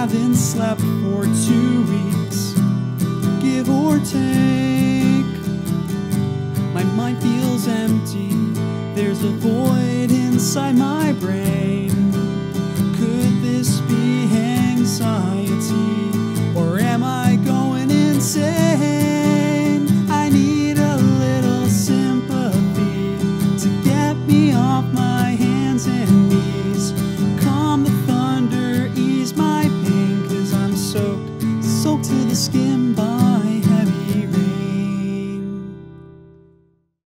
haven't slept for two weeks, give or take. My mind feels empty, there's a void inside my brain. the skin.